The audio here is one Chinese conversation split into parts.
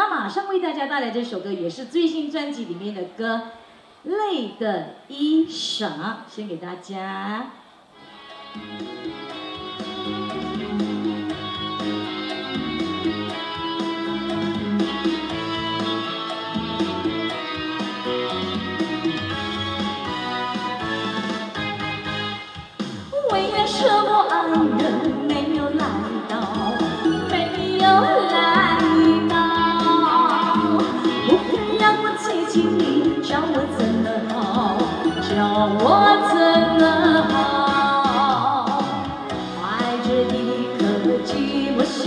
那马上为大家带来这首歌也是最新专辑里面的歌泪的一裳先给大家。我怎么好？怀着一颗寂寞心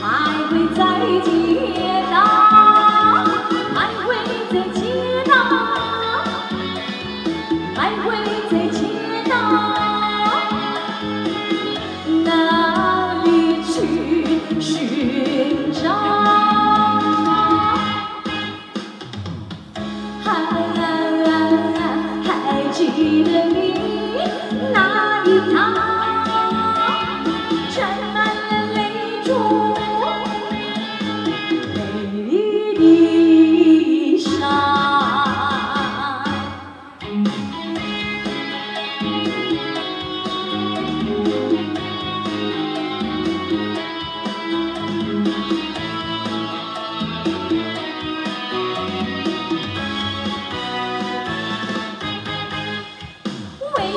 徘徊在街道徘徊在街道徘徊在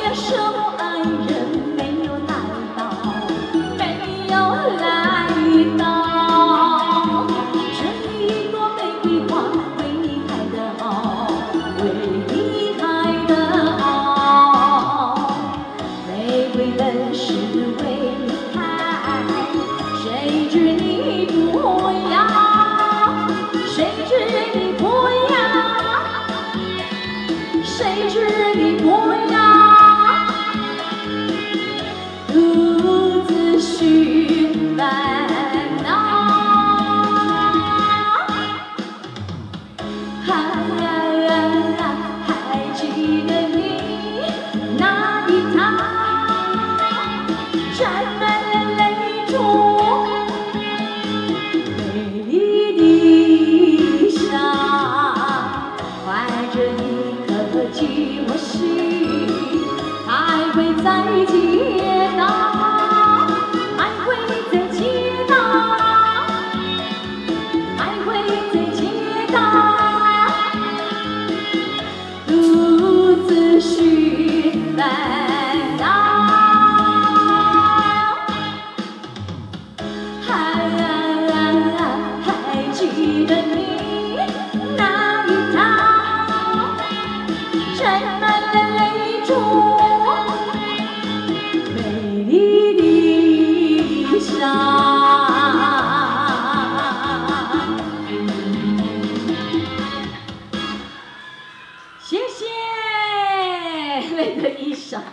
为什么爱人没有来到没有来到？这一颗颗寂寞心还会在一起是啊。